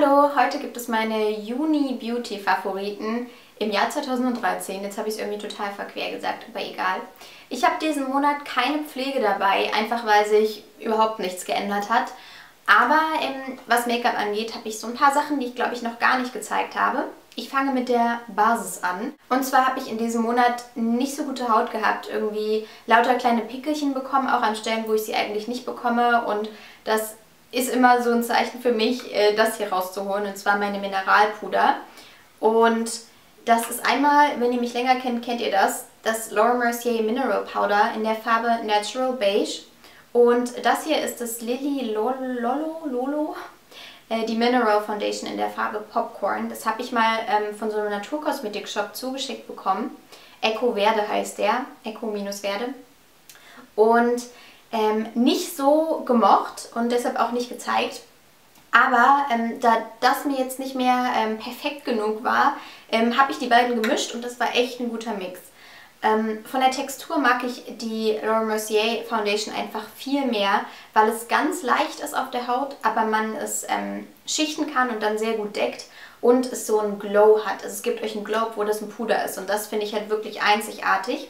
Hallo, heute gibt es meine Juni Beauty Favoriten im Jahr 2013. Jetzt habe ich es irgendwie total verquer gesagt, aber egal. Ich habe diesen Monat keine Pflege dabei, einfach weil sich überhaupt nichts geändert hat. Aber ähm, was Make-up angeht, habe ich so ein paar Sachen, die ich glaube ich noch gar nicht gezeigt habe. Ich fange mit der Basis an. Und zwar habe ich in diesem Monat nicht so gute Haut gehabt. Irgendwie lauter kleine Pickelchen bekommen, auch an Stellen, wo ich sie eigentlich nicht bekomme. Und das ist immer so ein Zeichen für mich, äh, das hier rauszuholen, und zwar meine Mineralpuder. Und das ist einmal, wenn ihr mich länger kennt, kennt ihr das, das Laura Mercier Mineral Powder in der Farbe Natural Beige. Und das hier ist das Lily Lolo, Lolo, äh, die Mineral Foundation in der Farbe Popcorn. Das habe ich mal ähm, von so einem Naturkosmetik-Shop zugeschickt bekommen. Echo Verde heißt der, Echo-Verde. Und ähm, nicht so gemocht und deshalb auch nicht gezeigt. Aber ähm, da das mir jetzt nicht mehr ähm, perfekt genug war, ähm, habe ich die beiden gemischt und das war echt ein guter Mix. Ähm, von der Textur mag ich die Laura Mercier Foundation einfach viel mehr, weil es ganz leicht ist auf der Haut, aber man es ähm, schichten kann und dann sehr gut deckt und es so einen Glow hat. Also es gibt euch einen Glow, wo das ein Puder ist und das finde ich halt wirklich einzigartig.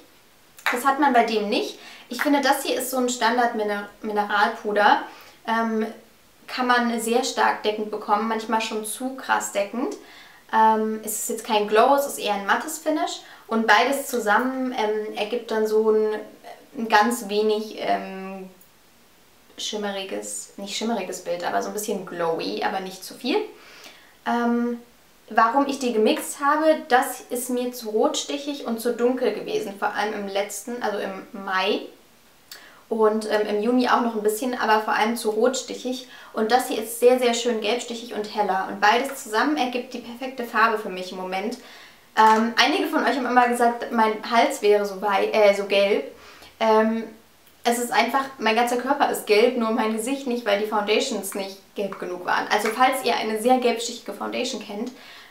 Das hat man bei dem nicht. Ich finde, das hier ist so ein Standard-Mineralpuder. Ähm, kann man sehr stark deckend bekommen, manchmal schon zu krass deckend. Ähm, es ist jetzt kein Glow, es ist eher ein mattes Finish. Und beides zusammen ähm, ergibt dann so ein, ein ganz wenig ähm, schimmeriges, nicht schimmeriges Bild, aber so ein bisschen glowy, aber nicht zu viel. Ähm, Warum ich die gemixt habe, das ist mir zu rotstichig und zu dunkel gewesen, vor allem im letzten, also im Mai und ähm, im Juni auch noch ein bisschen, aber vor allem zu rotstichig. Und das hier ist sehr, sehr schön gelbstichig und heller. Und beides zusammen ergibt die perfekte Farbe für mich im Moment. Ähm, einige von euch haben immer gesagt, mein Hals wäre so, äh, so gelb. Ähm, es ist einfach, mein ganzer Körper ist gelb, nur mein Gesicht nicht, weil die Foundations nicht gelb genug waren. Also falls ihr eine sehr gelbstichige Foundation kennt,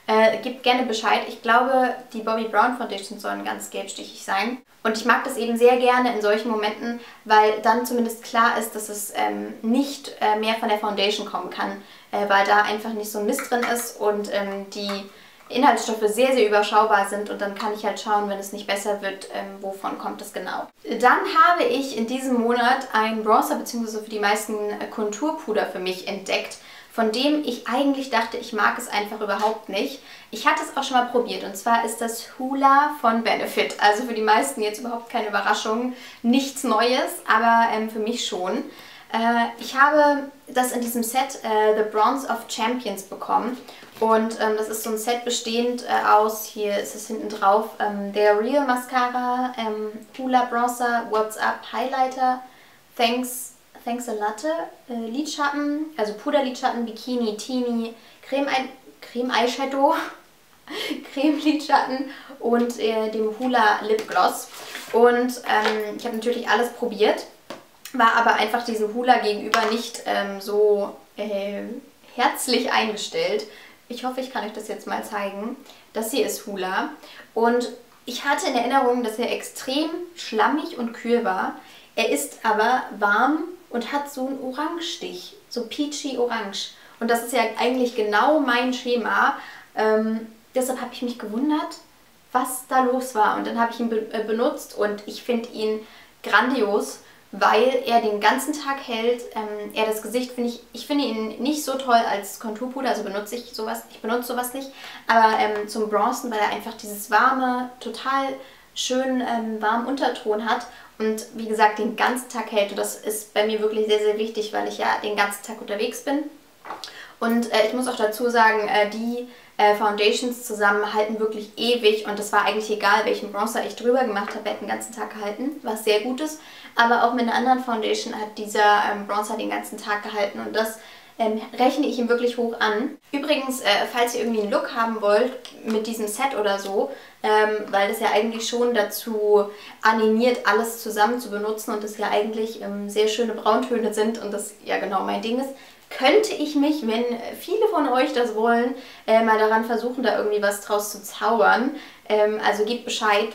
äh, gebt gerne Bescheid. Ich glaube, die Bobbi Brown Foundations sollen ganz gelbstichig sein. Und ich mag das eben sehr gerne in solchen Momenten, weil dann zumindest klar ist, dass es ähm, nicht äh, mehr von der Foundation kommen kann, äh, weil da einfach nicht so ein Mist drin ist und ähm, die Inhaltsstoffe sehr, sehr überschaubar sind und dann kann ich halt schauen, wenn es nicht besser wird, ähm, wovon kommt es genau. Dann habe ich in diesem Monat ein Bronzer bzw. für die meisten äh, Konturpuder für mich entdeckt von dem ich eigentlich dachte, ich mag es einfach überhaupt nicht. Ich hatte es auch schon mal probiert und zwar ist das Hula von Benefit. Also für die meisten jetzt überhaupt keine Überraschung, nichts Neues, aber ähm, für mich schon. Äh, ich habe das in diesem Set äh, The Bronze of Champions bekommen und ähm, das ist so ein Set bestehend äh, aus, hier ist es hinten drauf, ähm, der Real Mascara, ähm, Hula Bronzer, What's Up Highlighter, Thanks Thanks a Latte, äh, Lidschatten, also Puderlidschatten, Bikini, Teenie, Creme, Creme Eyeshadow, Creme Lidschatten und äh, dem Hula Lip Gloss. Und ähm, ich habe natürlich alles probiert, war aber einfach diesem Hula gegenüber nicht ähm, so äh, herzlich eingestellt. Ich hoffe, ich kann euch das jetzt mal zeigen. Das hier ist Hula und ich hatte in Erinnerung, dass er extrem schlammig und kühl war. Er ist aber warm und hat so einen Orangestich, so peachy orange. Und das ist ja eigentlich genau mein Schema. Ähm, deshalb habe ich mich gewundert, was da los war. Und dann habe ich ihn be äh, benutzt und ich finde ihn grandios, weil er den ganzen Tag hält. Ähm, er das Gesicht finde ich, ich finde ihn nicht so toll als Konturpuder, also benutze ich sowas, ich benutze sowas nicht. Aber ähm, zum Bronzen, weil er einfach dieses warme, total schön ähm, warmen Unterton hat und wie gesagt den ganzen Tag hält. Und das ist bei mir wirklich sehr, sehr wichtig, weil ich ja den ganzen Tag unterwegs bin. Und äh, ich muss auch dazu sagen, äh, die äh, Foundations zusammen halten wirklich ewig und das war eigentlich egal, welchen Bronzer ich drüber gemacht habe, er hat den ganzen Tag gehalten, was sehr gut ist. Aber auch mit einer anderen Foundation hat dieser ähm, Bronzer den ganzen Tag gehalten und das ähm, rechne ich ihm wirklich hoch an. Übrigens, äh, falls ihr irgendwie einen Look haben wollt mit diesem Set oder so, ähm, weil das ja eigentlich schon dazu animiert, alles zusammen zu benutzen und das ja eigentlich ähm, sehr schöne Brauntöne sind und das ja genau mein Ding ist, könnte ich mich, wenn viele von euch das wollen, äh, mal daran versuchen, da irgendwie was draus zu zaubern. Ähm, also gebt Bescheid,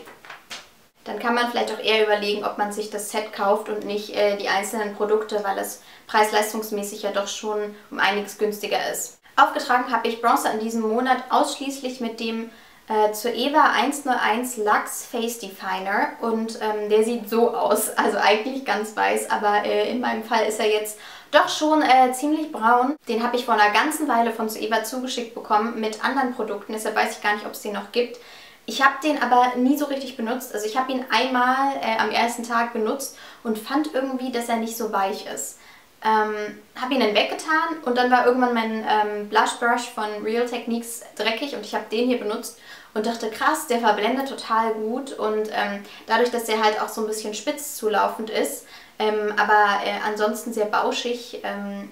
dann kann man vielleicht auch eher überlegen, ob man sich das Set kauft und nicht äh, die einzelnen Produkte, weil es preis-leistungsmäßig ja doch schon um einiges günstiger ist. Aufgetragen habe ich Bronzer in diesem Monat ausschließlich mit dem äh, zur Eva 101 Lux Face Definer und ähm, der sieht so aus, also eigentlich ganz weiß, aber äh, in meinem Fall ist er jetzt doch schon äh, ziemlich braun. Den habe ich vor einer ganzen Weile von zu Eva zugeschickt bekommen mit anderen Produkten, deshalb weiß ich gar nicht, ob es den noch gibt. Ich habe den aber nie so richtig benutzt. Also ich habe ihn einmal äh, am ersten Tag benutzt und fand irgendwie, dass er nicht so weich ist. Ähm, habe ihn dann weggetan und dann war irgendwann mein ähm, Blush Brush von Real Techniques dreckig und ich habe den hier benutzt und dachte, krass, der verblendet total gut und ähm, dadurch, dass der halt auch so ein bisschen spitz zulaufend ist, ähm, aber äh, ansonsten sehr bauschig ähm,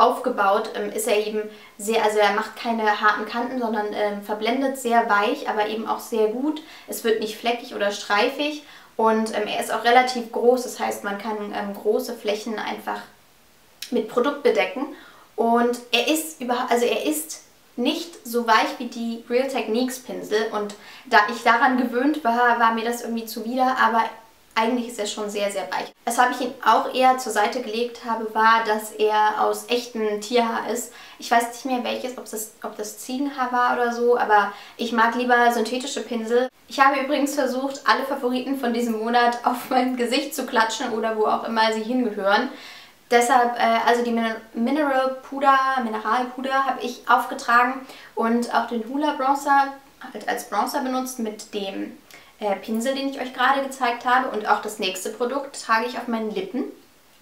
aufgebaut, ähm, ist er eben sehr, also er macht keine harten Kanten, sondern ähm, verblendet sehr weich, aber eben auch sehr gut. Es wird nicht fleckig oder streifig und ähm, er ist auch relativ groß, das heißt, man kann große Flächen einfach mit Produkt bedecken und er ist überhaupt, also er ist nicht so weich wie die Real Techniques Pinsel und da ich daran gewöhnt war, war mir das irgendwie zuwider, aber eigentlich ist er schon sehr, sehr weich. Weshalb ich ihn auch eher zur Seite gelegt habe, war, dass er aus echtem Tierhaar ist. Ich weiß nicht mehr welches, ob das, ob das Ziegenhaar war oder so, aber ich mag lieber synthetische Pinsel. Ich habe übrigens versucht, alle Favoriten von diesem Monat auf mein Gesicht zu klatschen oder wo auch immer sie hingehören. Deshalb, äh, also die Mineral Puder, Mineralpuder habe ich aufgetragen und auch den Hula Bronzer halt als Bronzer benutzt mit dem äh, Pinsel, den ich euch gerade gezeigt habe. Und auch das nächste Produkt trage ich auf meinen Lippen.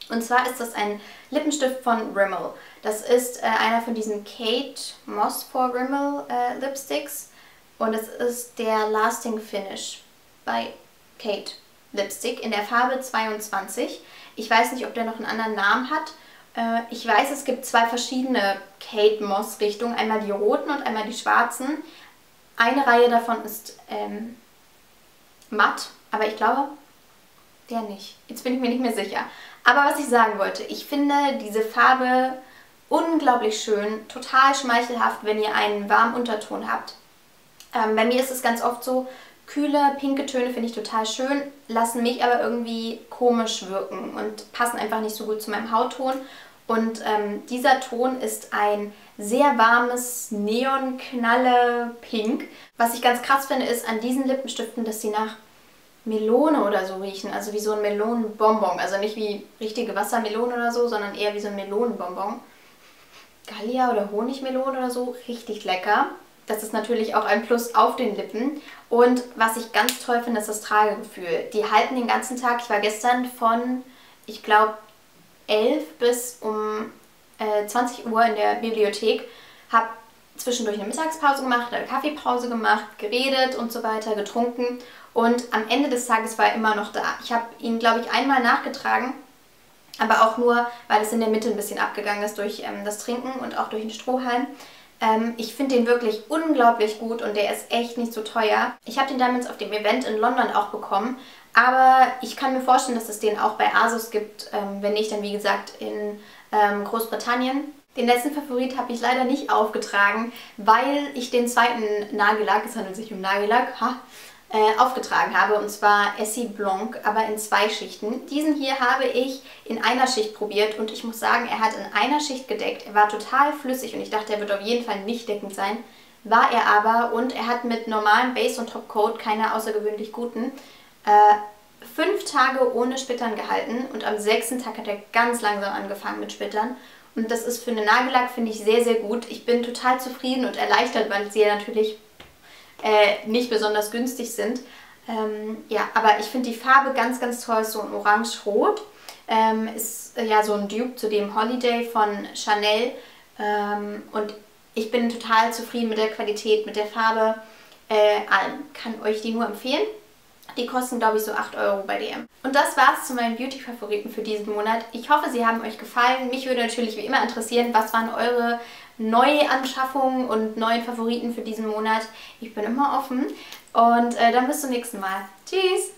Und zwar ist das ein Lippenstift von Rimmel. Das ist äh, einer von diesen Kate Moss for Rimmel äh, Lipsticks. Und es ist der Lasting Finish bei Kate Lipstick in der Farbe 22. Ich weiß nicht, ob der noch einen anderen Namen hat. Äh, ich weiß, es gibt zwei verschiedene Kate Moss Richtungen. Einmal die roten und einmal die schwarzen. Eine Reihe davon ist ähm, matt, aber ich glaube, der nicht. Jetzt bin ich mir nicht mehr sicher. Aber was ich sagen wollte, ich finde diese Farbe unglaublich schön, total schmeichelhaft, wenn ihr einen warmen Unterton habt. Ähm, bei mir ist es ganz oft so, kühle, pinke Töne finde ich total schön, lassen mich aber irgendwie komisch wirken und passen einfach nicht so gut zu meinem Hautton. Und ähm, dieser Ton ist ein sehr warmes Neon-Knalle-Pink. Was ich ganz krass finde, ist an diesen Lippenstiften, dass sie nach Melone oder so riechen. Also wie so ein Melonenbonbon. Also nicht wie richtige Wassermelone oder so, sondern eher wie so ein Melonenbonbon. Gallia oder Honigmelone oder so. Richtig lecker. Das ist natürlich auch ein Plus auf den Lippen. Und was ich ganz toll finde, ist das Tragegefühl. Die halten den ganzen Tag. Ich war gestern von, ich glaube, 11 bis um äh, 20 Uhr in der Bibliothek, habe zwischendurch eine Mittagspause gemacht, eine Kaffeepause gemacht, geredet und so weiter, getrunken und am Ende des Tages war er immer noch da. Ich habe ihn, glaube ich, einmal nachgetragen, aber auch nur, weil es in der Mitte ein bisschen abgegangen ist durch ähm, das Trinken und auch durch den Strohhalm. Ähm, ich finde den wirklich unglaublich gut und der ist echt nicht so teuer. Ich habe den damals auf dem Event in London auch bekommen, aber ich kann mir vorstellen, dass es den auch bei Asus gibt, ähm, wenn nicht, dann wie gesagt in ähm, Großbritannien. Den letzten Favorit habe ich leider nicht aufgetragen, weil ich den zweiten Nagellack, es handelt sich um Nagellack, ha, äh, aufgetragen habe und zwar Essie Blanc, aber in zwei Schichten. Diesen hier habe ich in einer Schicht probiert und ich muss sagen, er hat in einer Schicht gedeckt. Er war total flüssig und ich dachte, er wird auf jeden Fall nicht deckend sein. War er aber und er hat mit normalem Base und Topcoat, keine außergewöhnlich guten, äh, fünf Tage ohne Spittern gehalten und am sechsten Tag hat er ganz langsam angefangen mit Spittern. Und das ist für eine Nagellack, finde ich, sehr, sehr gut. Ich bin total zufrieden und erleichtert, weil sie ja natürlich äh, nicht besonders günstig sind. Ähm, ja, aber ich finde die Farbe ganz, ganz toll, so ein orange-rot. Ähm, ist äh, ja so ein Dupe zu dem Holiday von Chanel ähm, und ich bin total zufrieden mit der Qualität, mit der Farbe, äh, Kann euch die nur empfehlen. Die kosten, glaube ich, so 8 Euro bei DM. Und das war's zu meinen Beauty-Favoriten für diesen Monat. Ich hoffe, sie haben euch gefallen. Mich würde natürlich wie immer interessieren, was waren eure Neuanschaffungen und neuen Favoriten für diesen Monat. Ich bin immer offen. Und äh, dann bis zum nächsten Mal. Tschüss!